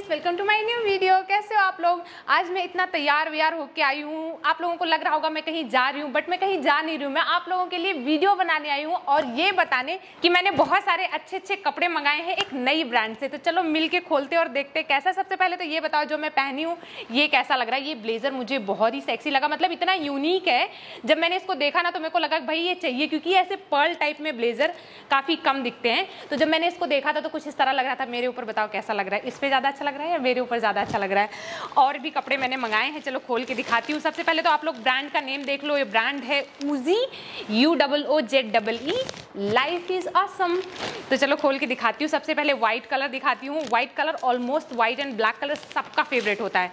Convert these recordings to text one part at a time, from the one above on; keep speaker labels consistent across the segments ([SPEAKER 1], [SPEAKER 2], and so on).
[SPEAKER 1] Guys welcome to my new video कैसे हो आप लोग? आज मैं इतना तैयार व्यार होके आई हूँ। आप लोगों को लग रहा होगा मैं कहीं जा रही हूँ बट मैं कहीं जा नहीं रही हूँ। मैं आप लोगों के लिए वीडियो बनाने आई हूँ और ये बताने कि मैंने बहुत सारे अच्छे अच्छे कपड़े मंगाए हैं एक नई ब्रांड से। तो चलो मिल के खोलते और देखते कैसा सबसे पहले तो ये बताओ जो मैं पहनी हूँ, ये कैसा लग रहा है? ये ब्लेजर मुझे बहुत ही सेक्सी लगा। मतलब इतना यूनिक है। जब मैंने इसको देखा ना तो मेरे को लगा भाई ये चाहिए, क्योंकि ऐसे पर्ल टाइप में ब्लेजर काफ़ी कम दिखते हैं। तो जब मैंने इसको देखा था तो कुछ इस तरह लग रहा था। मेरे ऊपर बताओ कैसा लग रहा है? इस पर ज़्यादा अच्छा लग रहा है या मेरे ऊपर ज़्यादा अच्छा लग रहा है? और भी कपड़े मैंने मंगाए हैं, चलो खोल के दिखाती हूँ। सबसे पहले तो आप लोग ब्रांड का नेम देख लो। ये ब्रांड है Oozee U double O Z double E life is awesome तो चलो खोल के दिखाती हूँ। सबसे पहले व्हाइट कलर दिखाती हूँ। White colour almost white and black colour सबका फेवरेट होता है।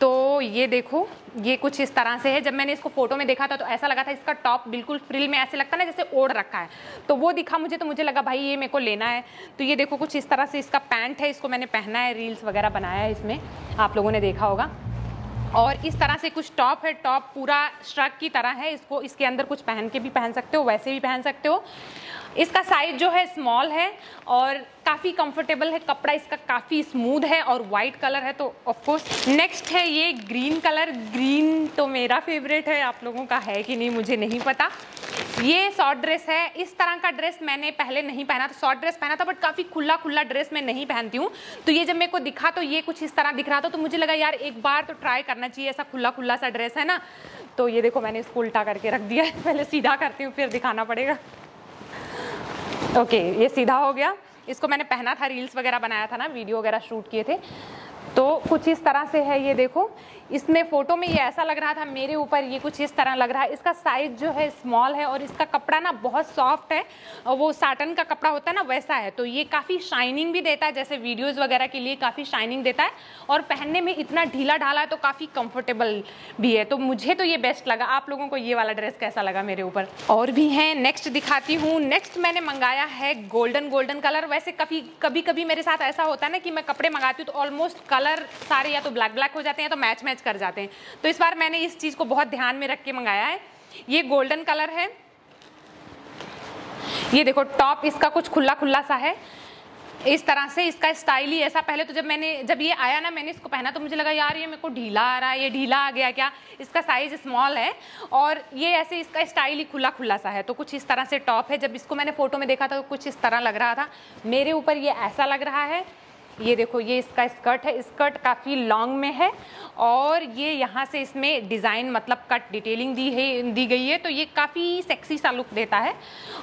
[SPEAKER 1] तो ये देखो, ये कुछ इस तरह से है। जब मैंने इसको फ़ोटो में देखा था तो ऐसा लगा था इसका टॉप बिल्कुल फ्रिल में ऐसे लगता ना, जैसे ओढ़ रखा है। तो वो दिखा मुझे तो मुझे लगा, भाई, ये मेरे को लेना है। तो ये देखो, कुछ इस तरह से इसका पैंट है। इसको मैंने पहना है रील्स वगैरह बनाया है इसमें। आप लोगों ने देखा होगा। और इस तरह से कुछ टॉप है, टॉप पूरा श्रक की तरह है। इसको, इसके अंदर कुछ पहन के भी पहन सकते हो, वैसे भी पहन सकते हो। इसका साइज़ जो है स्मॉल है और काफ़ी कंफर्टेबल है कपड़ा इसका काफ़ी स्मूथ है और वाइट कलर है तो ऑफकोर्स नेक्स्ट है ये ग्रीन कलर ग्रीन तो मेरा फेवरेट है आप लोगों का है कि नहीं मुझे नहीं पता. ये शॉर्ट ड्रेस है इस तरह का ड्रेस मैंने पहले नहीं पहना था शॉर्ट ड्रेस पहना था बट काफ़ी खुला खुला ड्रेस मैं नहीं पहनती हूँ. तो ये जब मेरे को दिखा तो ये कुछ इस तरह दिख रहा था तो मुझे लगा यार एक बार तो ट्राई करना चाहिए ऐसा खुला खुला सा ड्रेस है ना. तो ये देखो मैंने इसको उल्टा करके रख दिया पहले सीधा करती हूँ फिर दिखाना पड़ेगा. ओके okay, ये सीधा हो गया. इसको मैंने पहना था रील्स वगैरह बनाया था ना वीडियो वगैरह शूट किए थे। तो कुछ इस तरह से है ये देखो। इसमें फ़ोटो में ये ऐसा लग रहा था, मेरे ऊपर ये कुछ इस तरह लग रहा है। इसका साइज़ जो है स्मॉल है और इसका कपड़ा ना बहुत सॉफ्ट है। वो साटन का कपड़ा होता है ना, वैसा है। तो ये काफ़ी शाइनिंग भी देता है, जैसे वीडियोस वगैरह के लिए काफ़ी शाइनिंग देता है। और पहनने में इतना ढीला ढाला है तो काफ़ी कंफर्टेबल भी है। तो मुझे तो ये बेस्ट लगा। आप लोगों को ये वाला ड्रेस कैसा लगा मेरे ऊपर? और भी है। नेक्स्ट दिखाती हूँ। नेक्स्ट मैंने मंगाया है गोल्डन गोल्डन कलर वैसे कभी कभी कभी मेरे साथ ऐसा होता है ना कि मैं कपड़े मंगाती हूँ तो ऑलमोस्ट कलर सारे या तो ब्लैक ब्लैक हो जाते हैं या तो मैच मैच कर जाते हैं। तो इस बार मैंने इस चीज़ को बहुत ध्यान में रख के मंगाया है। ये गोल्डन कलर है। ये देखो, टॉप इसका कुछ खुला खुला सा है। इस तरह से इसका स्टाइल ही ऐसा। पहले तो जब मैंने, जब ये आया ना मैंने इसको पहना तो मुझे लगा, यार, ये मेरे को ढीला आ रहा है, ये ढीला आ गया क्या? इसका साइज़ स्मॉल है और ये ऐसे इसका स्टाइल ही खुला खुला सा है। तो कुछ इस तरह से टॉप है। जब इसको मैंने फ़ोटो में देखा था तो कुछ इस तरह लग रहा था। मेरे ऊपर ये ऐसा लग रहा है ये देखो, ये इसका स्कर्ट है। स्कर्ट काफ़ी लॉन्ग में है और ये यहाँ से इसमें डिज़ाइन मतलब कट डिटेलिंग दी है, दी गई है तो ये काफ़ी सेक्सी सा लुक देता है।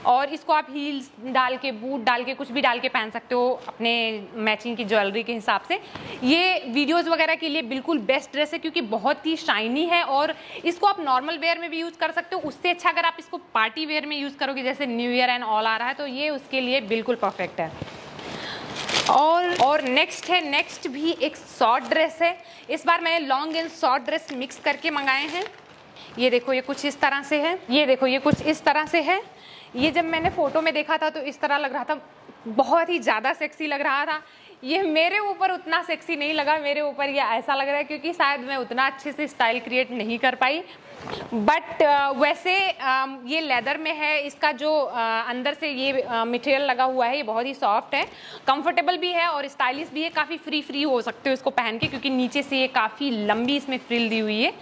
[SPEAKER 1] और इसको आप हील्स डाल के बूट डाल के, कुछ भी डाल के पहन सकते हो अपने मैचिंग की ज्वेलरी के हिसाब से। ये वीडियोज़ वगैरह के लिए बिल्कुल बेस्ट ड्रेस है क्योंकि बहुत ही शाइनी है और इसको आप नॉर्मल वेयर में भी यूज़ कर सकते हो। उससे अच्छा अगर आप इसको पार्टी वेयर में यूज़ करोगे, जैसे न्यू ईयर एंड ऑल आ रहा है तो ये उसके लिए बिल्कुल परफेक्ट है। और और नेक्स्ट है नेक्स्ट भी एक शॉर्ट ड्रेस है। इस बार मैंने long and short dress mix करके मंगाए हैं। ये देखो, ये कुछ इस तरह से है। ये देखो, ये कुछ इस तरह से है। ये जब मैंने फ़ोटो में देखा था तो इस तरह लग रहा था बहुत ही ज़्यादा सेक्सी लग रहा था। ये मेरे ऊपर उतना सेक्सी नहीं लगा, मेरे ऊपर ये ऐसा लग रहा है क्योंकि शायद मैं उतना अच्छे से स्टाइल क्रिएट नहीं कर पाई। बट वैसे ये लेदर में है, इसका जो अंदर से ये मटेरियल लगा हुआ है, ये बहुत ही सॉफ्ट है। कंफर्टेबल भी है और स्टाइलिश भी है, काफ़ी फ्री फ्री हो सकते हो इसको पहन के, क्योंकि नीचे से ये काफ़ी लंबी इसमें फ्रिल दी हुई है।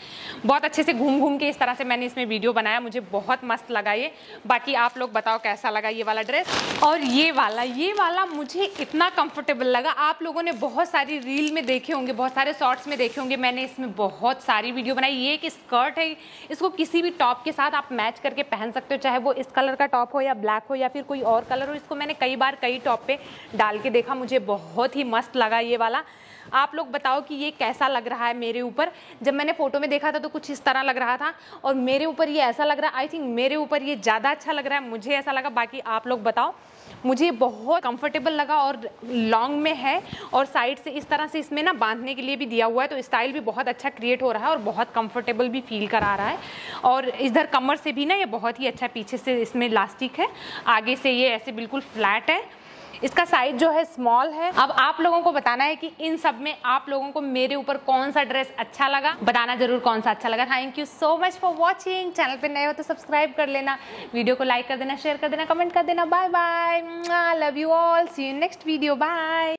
[SPEAKER 1] बहुत अच्छे से घूम घूम के इस तरह से मैंने इसमें वीडियो बनाया, मुझे बहुत मस्त लगा ये। बाकी आप लोग बताओ कैसा लगा ये वाला ड्रेस और ये वाला ये वाला मुझे इतना कंफर्टेबल लगा। आप लोगों ने बहुत सारी रील में देखे होंगे, बहुत सारे शॉर्ट्स में देखे होंगे। मैंने इसमें बहुत सारी वीडियो बनाई। ये एक स्कर्ट है। इसको किसी भी टॉप के साथ आप मैच करके पहन सकते हो, चाहे वो इस कलर का टॉप हो या ब्लैक हो या फिर कोई और कलर हो। इसको मैंने कई बार कई टॉप पे डाल के देखा। मुझे बहुत ही मस्त लगा ये वाला। आप लोग बताओ कि ये कैसा लग रहा है मेरे ऊपर। जब मैंने फ़ोटो में देखा था तो कुछ इस तरह लग रहा था। और मेरे ऊपर ये ऐसा लग रहा है। आई थिंक मेरे ऊपर ये ज़्यादा अच्छा लग रहा है। मुझे ऐसा लगा। बाकी आप लोग बताओ। मुझे बहुत कंफर्टेबल लगा और लॉन्ग में है और साइड से इस तरह से इसमें ना बांधने के लिए भी दिया हुआ है तो स्टाइल भी बहुत अच्छा क्रिएट हो रहा है और बहुत कंफर्टेबल भी फील करा रहा है। और इधर कमर से भी ना ये बहुत ही अच्छा पीछे से इसमें लास्टिक है, आगे से ये ऐसे बिल्कुल फ्लैट है। इसका साइज़ जो है स्मॉल है। अब आप लोगों को बताना है कि इन सब में आप लोगों को मेरे ऊपर कौन सा ड्रेस अच्छा लगा? बताना ज़रूर कौन सा अच्छा लगा। Thank you so much for watching channel पे नए हो तो सब्सक्राइब कर लेना। वीडियो को लाइक कर देना शेयर कर देना कमेंट कर देना। Bye bye love you all see you next video bye